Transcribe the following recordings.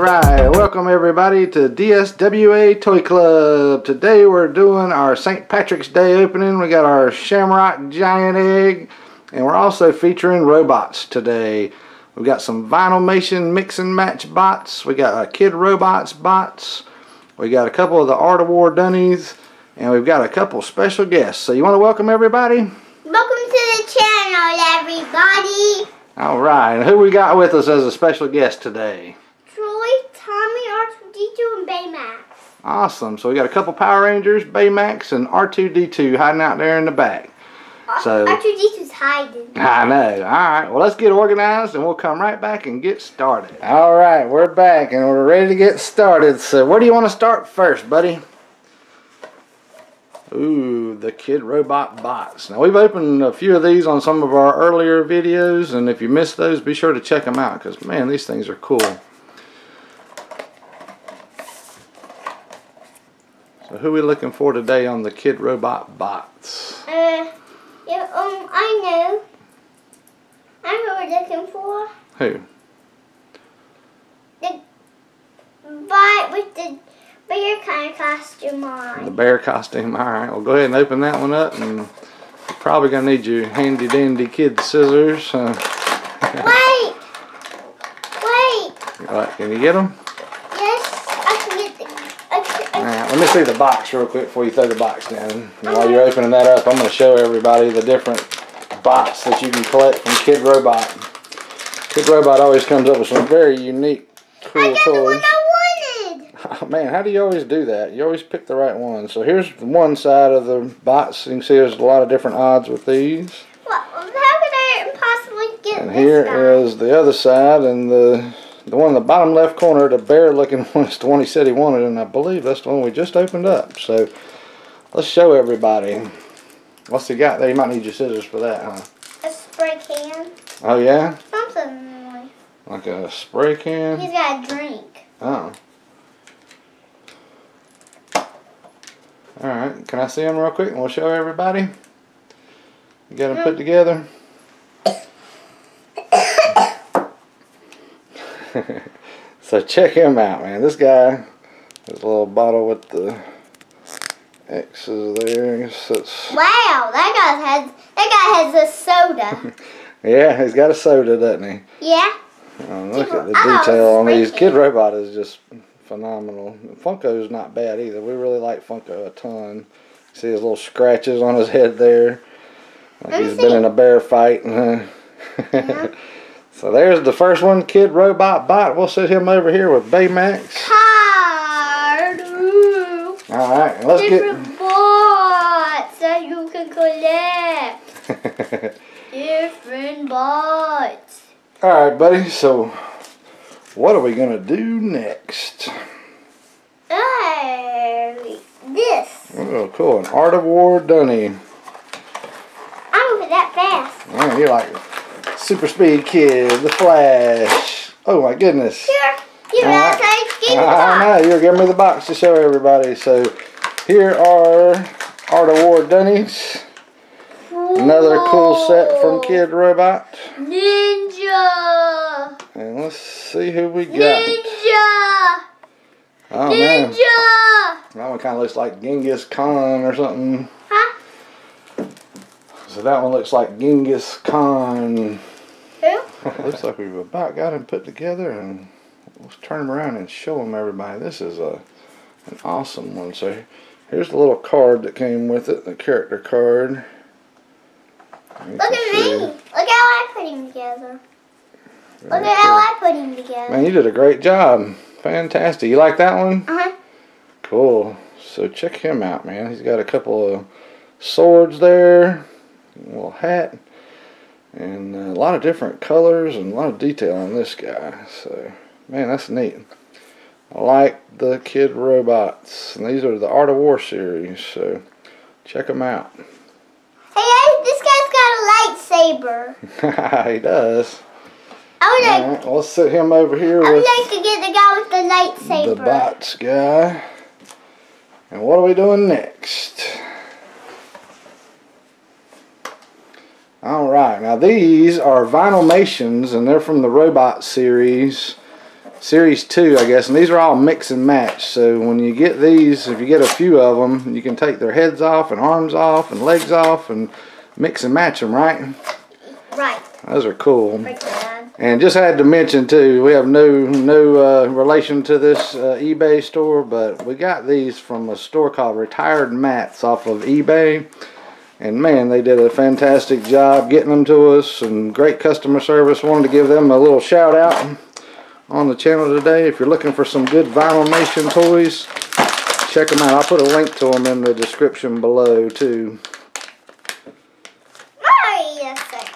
Alright, welcome everybody to DSWA Toy Club. Today we're doing our St. Patrick's Day opening. We got our Shamrock Giant Egg and we're also featuring robots today. We've got some Vinylmation mix and match bots. We got a Kid Robots bots. We got a couple of the Art of War Dunnies and we've got a couple special guests. So you want to welcome everybody? Welcome to the channel, everybody. Alright, who we got with us as a special guest today? Troy, Tommy, R2D2, and Baymax. Awesome. So we got a couple Power Rangers, Baymax, and R2D2 hiding out there in the back. So- R2D2's hiding. I know. All right. Well, let's get organized and we'll come right back and get started. All right. We're back and we're ready to get started. So where do you want to start first, buddy? Ooh, the Kid Robot Bots. Now, we've opened a few of these on some of our earlier videos, and if you missed those, be sure to check them out, because, man, these things are cool. So who are we looking for today on the Kid Robot Bots? Uh, yeah, um, I know. I know what we're looking for. Who? The bot with the bear kind of costume The on. bear costume. All right, well, go ahead and open that one up, and you're probably gonna need your handy dandy kid scissors. Uh, Wait! Wait! right, can you get them? Yes, I can get the. I can, All I right, let me see the box real quick before you throw the box down. And while you're opening that up, I'm gonna show everybody the different bots that you can collect from Kid Robot. Kid Robot always comes up with some very unique, I cool got the one toys. I wanted! Oh, man, how do you always do that? You always pick the right one. So here's one side of the box. You can see there's a lot of different odds with these. What, how could I impossibly get And this here guy? is the other side, and the the one in the bottom left corner, the bear-looking one, is the one he said he wanted, and I believe that's the one we just opened up. So let's show everybody. What's he got there? You might need your scissors for that, huh? A spray can. Oh yeah, Something like like a spray can. He's got a drink. Oh. All right, can I see him real quick, and we'll show everybody. You got them put mm-hmm. together. so check him out, man. This guy, his little bottle with the X's there. Wow, that guy has that guy has a soda. yeah. He's got a soda, doesn't he? yeah. Oh, look at the detail on these. Kid. Robot is just phenomenal. Funko's not bad either. We really like Funko a ton. See his little scratches on his head there. Like he's see. been in a bear fight. so there's the first one, Kid Robot Bot. We'll sit him over here with Baymax. Card. All right, let's Different bots that you can collect. get. Different bots. All right, buddy. So what are we gonna do next? Oh, this. Oh, cool. An Art of War Dunny. I'm that fast. You're like Super Speed Kid, The Flash. Oh my goodness. Here, you All ah. know, right. I gave you the ah, I box. know, you're giving me the box to show everybody. So here are Art of War Dunnies. Another cool set from Kid Robot. Ninja! And let's see who we got. Ninja! Oh man, Ninja! that one kind of looks like Genghis Khan or something. Huh? So that one looks like Genghis Khan. Who? looks like we've about got him put together and let's turn him around and show him everybody. This is a an awesome one. So here's the little card that came with it, the character card. You Look at me! Look how I put him together. Look at how I put him together. Man, you did a great job. Fantastic. You like that one? Uh-huh. Cool. So check him out, man. He's got a couple of swords there, a little hat, and uh, a lot of different colors and a lot of detail on this guy. So, man, that's neat. I like the Kid Robots, and these are the Art of War series. So, check them out. Hey, this guy's got a lightsaber. he does. I would like, All right, well, let's sit him over here I would with like to get the guy with the lightsaber. the bots guy. And what are we doing next? All right, now these are Vinylmations, and they're from the Robot series. Series 2, I guess. And these are all mix and match. So when you get these, if you get a few of them, you can take their heads off and arms off and legs off and mix and match them, right? Right. Those are cool. Right, And just had to mention too, we have no no uh, relation to this uh, eBay store, but we got these from a store called Retired Mats off of eBay. And man, they did a fantastic job getting them to us and great customer service. Wanted to give them a little shout out on the channel today. If you're looking for some good Vinylmation toys, check them out. I'll put a link to them in the description below too. Wait a sec.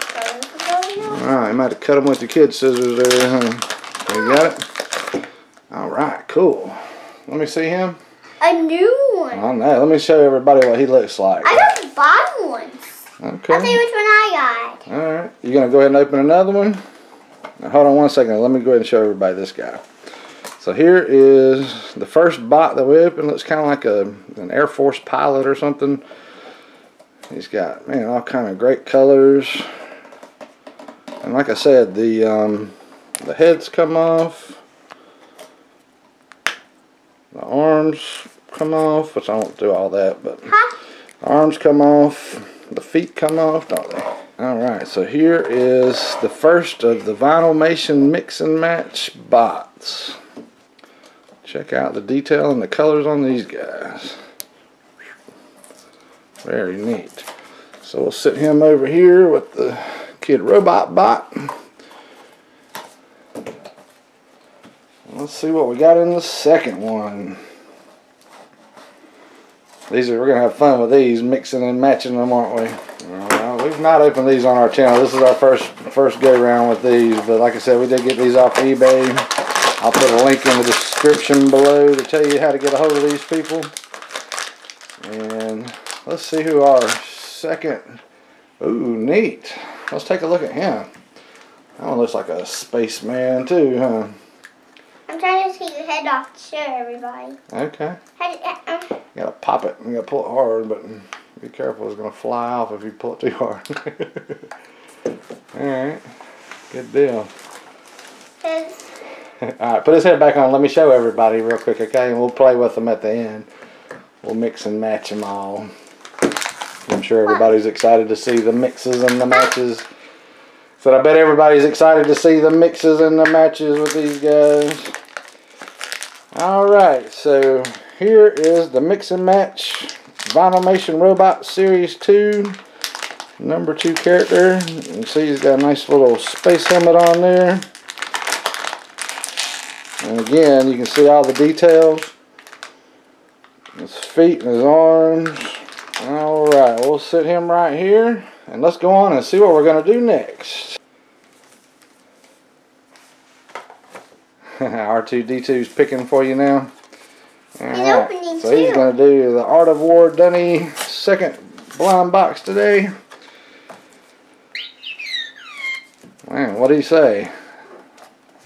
So this is going on. Alright, you might have cut them with your kid scissors there, huh? You got it? Alright, cool. Let me see him. A new one. I know. Let me show everybody what he looks like. I got the bottom ones. I'll tell you which one I got. Alright. You're gonna go ahead and open another one? Now, hold on one second. Let me go ahead and show everybody this guy. So here is the first bot that we opened. Looks kind of like a an Air Force pilot or something. He's got man all kind of great colors. And like I said, the um, the heads come off. The arms come off, which I won't do all that, but Huh? arms come off, the feet come off, don't they? Alright, so here is the first of the Vinylmation Mix and Match bots. Check out the detail and the colors on these guys. Very neat. So we'll sit him over here with the Kid Robot bot. Let's see what we got in the second one. These are we're gonna have fun with these, mixing and matching them, aren't we? Well, we've not opened these on our channel. This is our first first go round with these, but like I said, we did get these off eBay. I'll put a link in the description below to tell you how to get a hold of these people. And let's see who our second. Ooh, neat. Let's take a look at him. That one looks like a spaceman too, huh? I'm trying to take the head off to show everybody. Okay. How uh, um, You gotta pop it. You gotta pull it hard, but be careful. It's gonna fly off if you pull it too hard. All right. Good deal. All right. Put his head back on. Let me show everybody real quick, okay? And we'll play with them at the end. We'll mix and match them all. I'm sure everybody's excited to see the mixes and the matches. So I bet everybody's excited to see the mixes and the matches with these guys. All right, so here is the mix and match Vinylmation Robot Series 2, number 2 character. You can see he's got a nice little space helmet on there. And again, you can see all the details. His feet and his arms. All right, we'll sit him right here. And let's go on and see what we're going to do next. R2D2's picking for you now. Opening So he's going to do the Art of War Dunny second blind box today. Man, what do you say?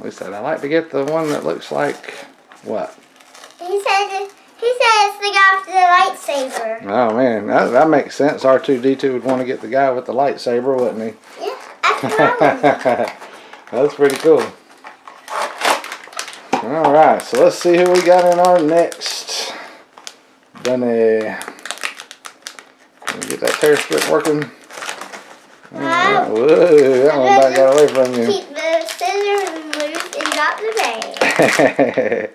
He said, I like to get the one that looks like what? he said, he said it's the guy with the lightsaber. Oh man, that, that makes sense. R2D2 would want to get the guy with the lightsaber, wouldn't he? Yeah, that's That's pretty cool. Alright, so let's see who we got in our next. Can we Get that tear strip working. Wow. Whoa, that one about got away from you. Keep the scissors loose and drop the bag.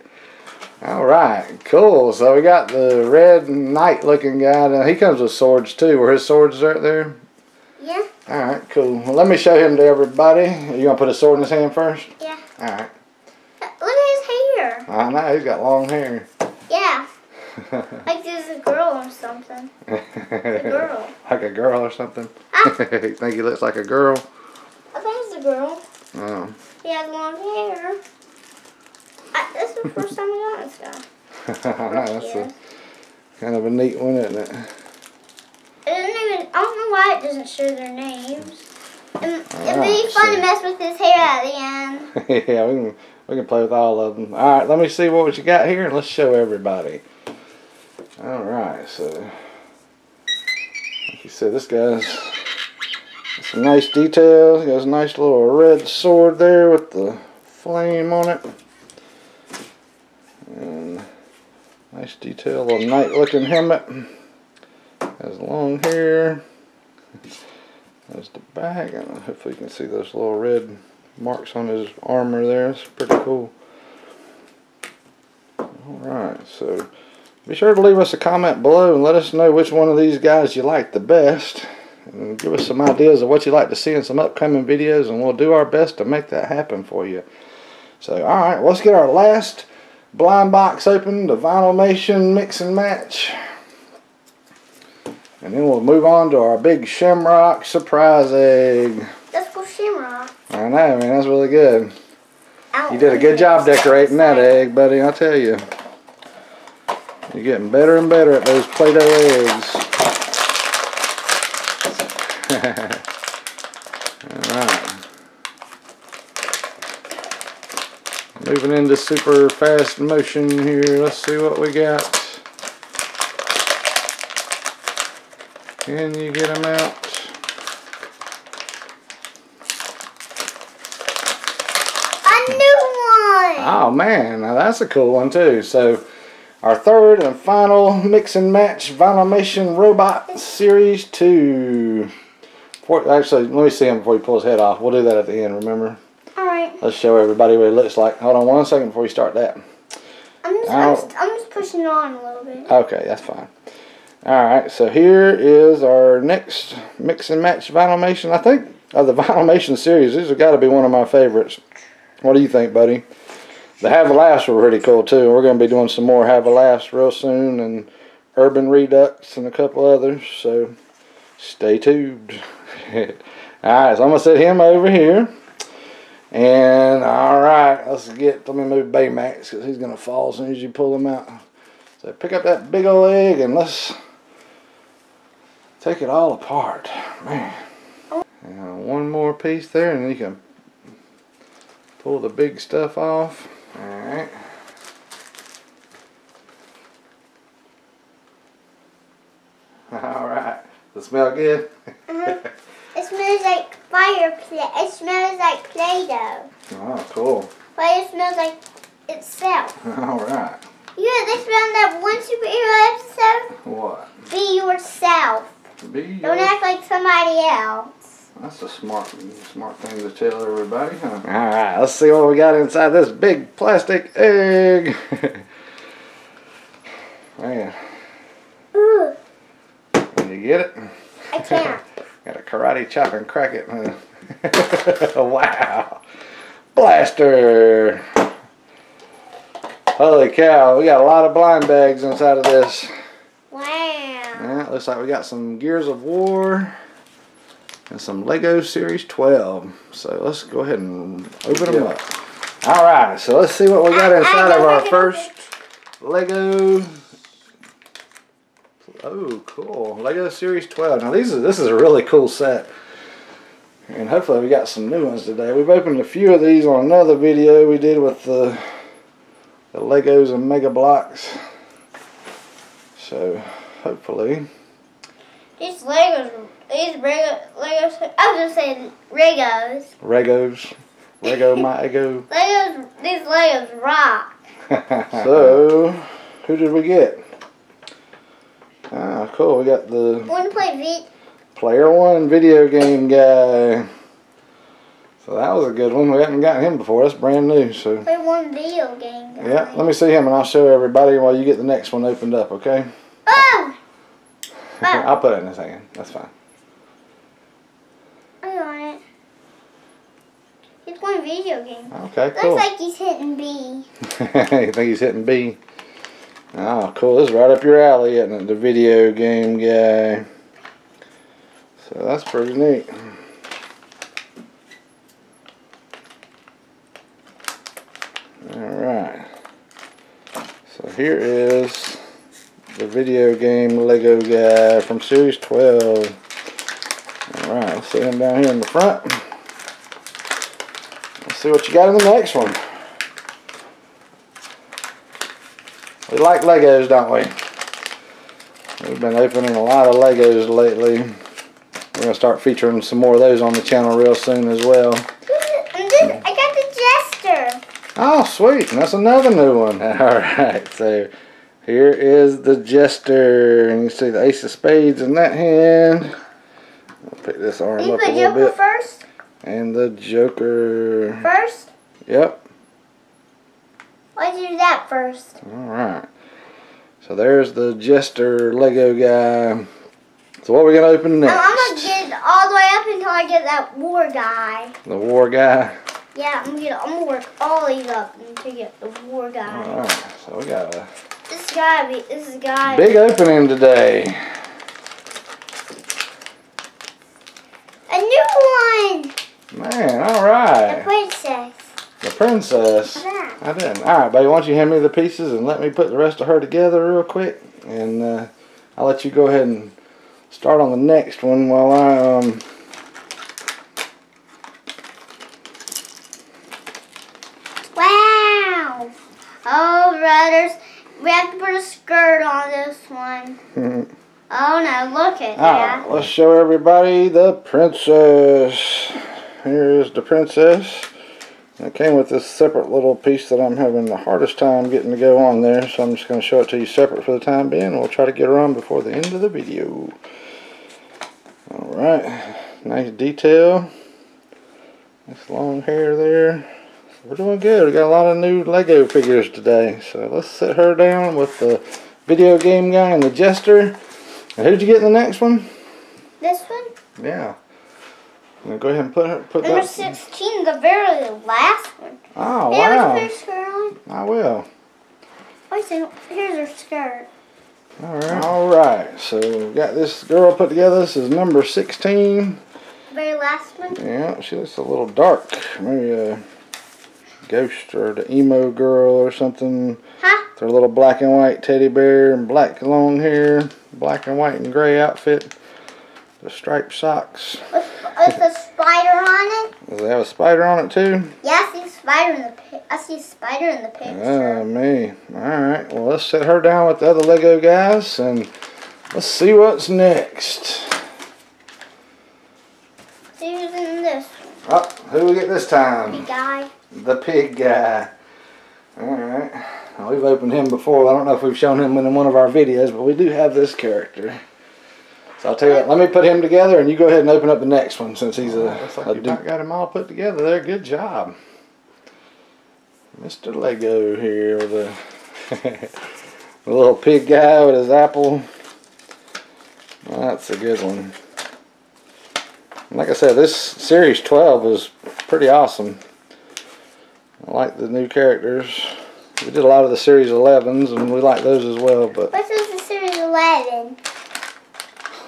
Alright, cool. So we got the red knight looking guy. Now he comes with swords too. Were his swords right there? Yeah, Alright, cool. Well, let me show him to everybody. You gonna put a sword in his hand first? yeah. Alright. Look at his hair. I know, he's got long hair. Yeah, like there's a girl or something. A girl. like a girl or something. Ah. you think he looks like a girl? I think it's a girl. Oh. He has long hair. I, this is the first time I got this guy. I know, that's a, kind of a neat one, isn't it? It doesn't even. I don't know why it doesn't show their names. And it'd be fun to mess with his hair at the end. yeah, we can we can play with all of them. All right, let me see what you got here, and let's show everybody. All right, so like you said, this guy's some nice details. He has a nice little red sword there with the flame on it. And nice detail of knight looking helmet. Has long hair. There's the back, and hopefully you can see those little red marks on his armor there. It's pretty cool. Alright, so be sure to leave us a comment below and let us know which one of these guys you like the best. And give us some ideas of what you'd like to see in some upcoming videos and we'll do our best to make that happen for you. So, alright, let's get our last blind box open, the Vinylmation mix and match. And then we'll move on to our big Shamrock surprise egg. Go Shamrock. I mean, that's really good. You did a good job decorating that egg, buddy, I tell you. You're getting better and better at those Play-Doh eggs. Alright. Moving into super fast motion here. Let's see what we got. Can you get them out? A new one. Oh man, now that's a cool one too. So our third and final mix and match Vinylmation Robot Series 2. For, actually, let me see him before he pulls his head off. We'll do that at the end, remember? Alright. Let's show everybody what he looks like. Hold on one second before we start that. I'm just, I'm just, I'm just pushing it on a little bit. Okay, that's fine. Alright, so here is our next mix and match Vinylmation. I think of the Vinylmation series, these have got to be one of my favorites. What do you think, buddy? The Havilaughs were pretty cool too. We're going to be doing some more Havilaughs real soon and Urban Redux and a couple others. So stay tuned. alright, so I'm going to set him over here. And alright, let's get, let me move Baymax because he's going to fall as soon as you pull him out. So pick up that big old egg and let's take it all apart. Man. And one more piece there and you can pull the big stuff off. Alright. Alright. Does it smell good? Uh-huh. It smells like fireplace. It smells like Play-Doh. Oh, cool. But it smells like itself. Alright. You know this from that one superhero episode? What? Be yourself. Be Don't your- act like somebody else. That's a smart, smart thing to tell everybody, huh? All right, let's see what we got inside this big plastic egg. Man, Ooh, can you get it? I can't. got a karate chop and crack it. wow, blaster. Holy cow, we got a lot of blind bags inside of this. Wow. Yeah, looks like we got some Gears of War and some Lego Series 12. So let's go ahead and open them up. All right, so let's see what we got I- I inside of our first Lego. Oh, cool! Lego Series 12. Now these are this is a really cool set, and hopefully we got some new ones today. We've opened a few of these on another video we did with the the Legos and Mega Bloks. So hopefully. These Legos, these Lego, Legos, I was just saying Regos. Regos. Rego my ego. Legos, these Legos rock. so, who did we get? Ah, cool. We got the to play V? Player One video game guy. So that was a good one. We haven't gotten him before. That's brand new. So, Play one video game. guy. yeah, let me see him and I'll show everybody while you get the next one opened up, okay? Oh! Oh. I'll put it in his hand. That's fine. I got it. He's playing video game. Okay, Looks cool. like he's hitting B. you think he's hitting B? Oh, cool. This is right up your alley, isn't it? The video game guy. So that's pretty neat. Alright. So here is the video game Lego guy from Series 12. Alright, let's set him down here in the front. See what you got in the next one. We like Legos, don't we? We've been opening a lot of Legos lately. We're going to start featuring some more of those on the channel real soon as well. I got the Jester. Oh, sweet. And that's another new one. All right. So here is the Jester. And you see the Ace of Spades in that hand. I'll pick this arm You up a little bit. first? And the Joker. First? Yep. Why'd you do that first? All right. So there's the Jester Lego guy. So what are we going to open next? I'm gonna get all the way up until I get that war guy. The War guy. Yeah, I'm gonna, I'm gonna work all these up until I get the war guy. Alright, So we got a This be, this is gotta big opening today. A new one! Man, all right. The princess. The princess. Yeah. I didn't. All right, buddy. Why don't you hand me the pieces and let me put the rest of her together real quick, and uh, I'll let you go ahead and start on the next one while I um. Wow! Oh, brothers, we have to put a skirt on this one. Oh no, look at All right, that. let's show everybody the princess. Here is the princess. It came with this separate little piece that I'm having the hardest time getting to go on there, so I'm just going to show it to you separate for the time being. We'll try to get her on before the end of the video. Alright, nice detail. Nice long hair there. We're doing good. We got a lot of new Lego figures today. So let's sit her down with the video game guy and the jester. And who'd you get in the next one? This one? Yeah. Now go ahead and put her put Number that. 16, the very last one. Oh wow! put her skirt on. I will. Oh, Wait a here's her skirt. All right. All right. So we got this girl put together. This is number sixteen. The very last one. Yeah, she looks a little dark. Maybe a ghost or the emo girl or something. Huh? With her little black and white teddy bear and black long hair, black and white and gray outfit. The striped socks. With, with a spider on it. Does it have a spider on it too? Yeah, I see a spider in the I see a spider in the picture. Ah, me. Alright, well, let's set her down with the other Lego guys and let's see what's next. See who's in this Oh, who we get this time? guy. The pig guy. Alright. Well, we've opened him before. I don't know if we've shown him in one of our videos, but we do have this character. So I'll tell you what, let me put him together and you go ahead and open up the next one since he's a, oh, Looks like a you dude. about got him all put together there. Good job. Mr. Lego here with a, a little pig guy with his apple. Well, that's a good one. Like I said, this series 12 is pretty awesome. I like the new characters. We did a lot of the series 11s and we like those as well, but What was the series 11?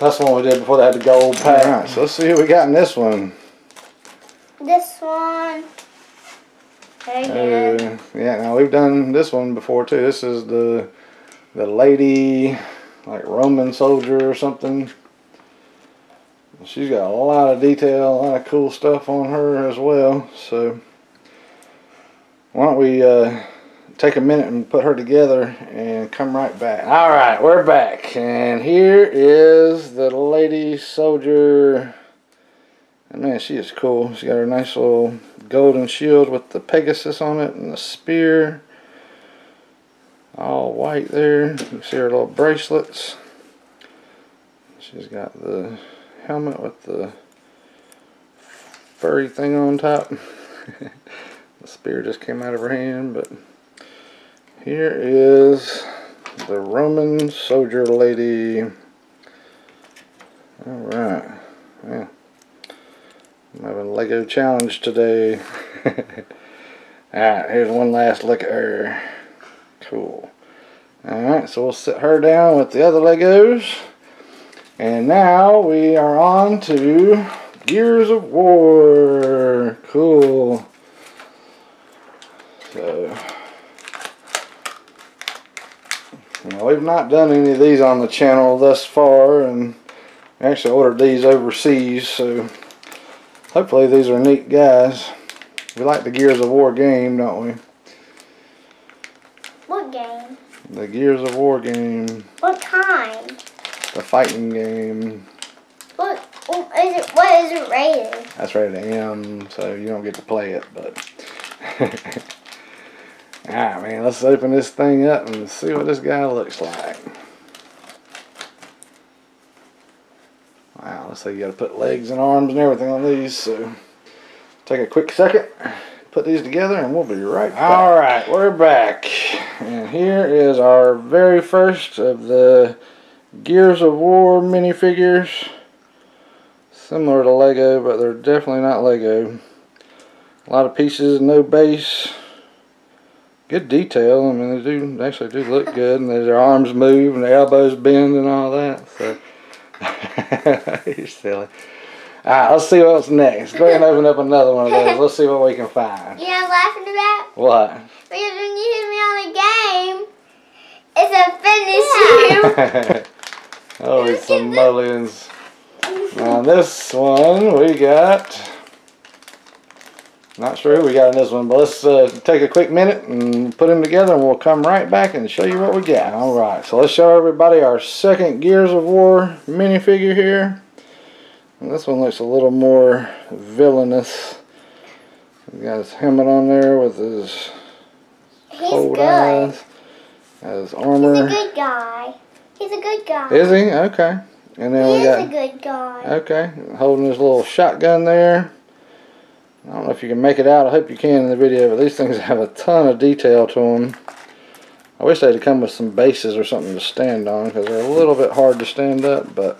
That's the one we did before they had the gold pack. Alright, so let's see who we got in this one. This one. Very. Uh, yeah, now we've done this one before too. This is the the lady, like Roman soldier or something. She's got a lot of detail, a lot of cool stuff on her as well. So why don't we uh, take a minute and put her together and come right back. All right, we're back, and here is the lady soldier. And man, she is cool. She got her nice little golden shield with the Pegasus on it and the spear. All white there. You can see her little bracelets. She's got the helmet with the furry thing on top. the spear just came out of her hand, but here is the Roman soldier lady. Alright. Yeah. I'm having a Lego challenge today. Alright, here's one last look at her. Cool. Alright, so we'll sit her down with the other Legos. And now we are on to Gears of War. Cool. So, well, we've not done any of these on the channel thus far, and actually ordered these overseas, so hopefully these are neat guys. We like the Gears of War game, don't we? What game? The Gears of War game, What kind? the fighting game. What oh, is it? What is it rated? That's rated M, so you don't get to play it, but Alright, man, let's open this thing up and see what this guy looks like. Wow, looks like you gotta put legs and arms and everything on these, so take a quick second, put these together, and we'll be right back. Alright, we're back. And here is our very first of the Gears of War minifigures. Similar to Lego, but they're definitely not Lego. A lot of pieces, no base. Good detail. I mean, they do they actually do look good, and their arms move and their elbows bend and all that. So you're silly. All right, let's see what's next. Go ahead and open up another one of those. Let's see what we can find. You know what I'm laughing about? What? Because when you hit me on the game, it's a finish oh, you. Holy simoleons. Now this one we got. Not sure who we got in this one, but let's uh, take a quick minute and put them together and we'll come right back and show you what we got. Alright, so let's show everybody our second Gears of War minifigure here. And this one looks a little more villainous. He got his helmet on there with his He's cold good. eyes. Got his He's a good guy. He's a good guy. Is he? Okay. And then he we is got a good guy. Okay, holding his little shotgun there. I don't know if you can make it out. I hope you can in the video, but these things have a ton of detail to them. I wish they'd come with some bases or something to stand on because they're a little bit hard to stand up, but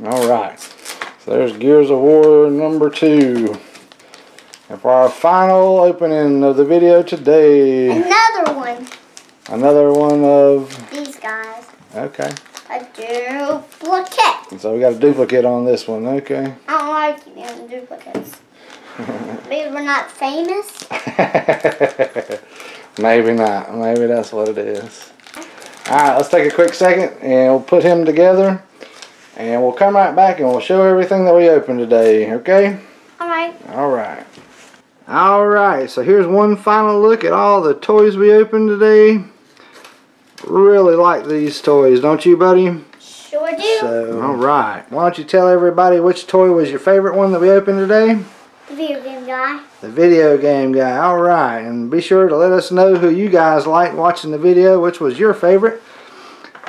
alright. So there's Gears of War number two. And for our final opening of the video today, Another one. another one of, These guys. okay. A duplicate. So we got a duplicate on this one, okay. I don't like using duplicates. Because we're not famous. Maybe not. Maybe that's what it is. Alright, let's take a quick second and we'll put him together. And we'll come right back and we'll show everything that we opened today, okay? Alright. Alright. Alright, so here's one final look at all the toys we opened today. Really like these toys, don't you, buddy? Sure do. So, alright. Why don't you tell everybody which toy was your favorite one that we opened today? The video game guy. The video game guy. All right. And be sure to let us know who you guys liked watching the video, which was your favorite.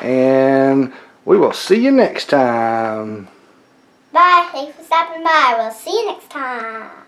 And we will see you next time. Bye. Thanks for stopping by. We'll see you next time.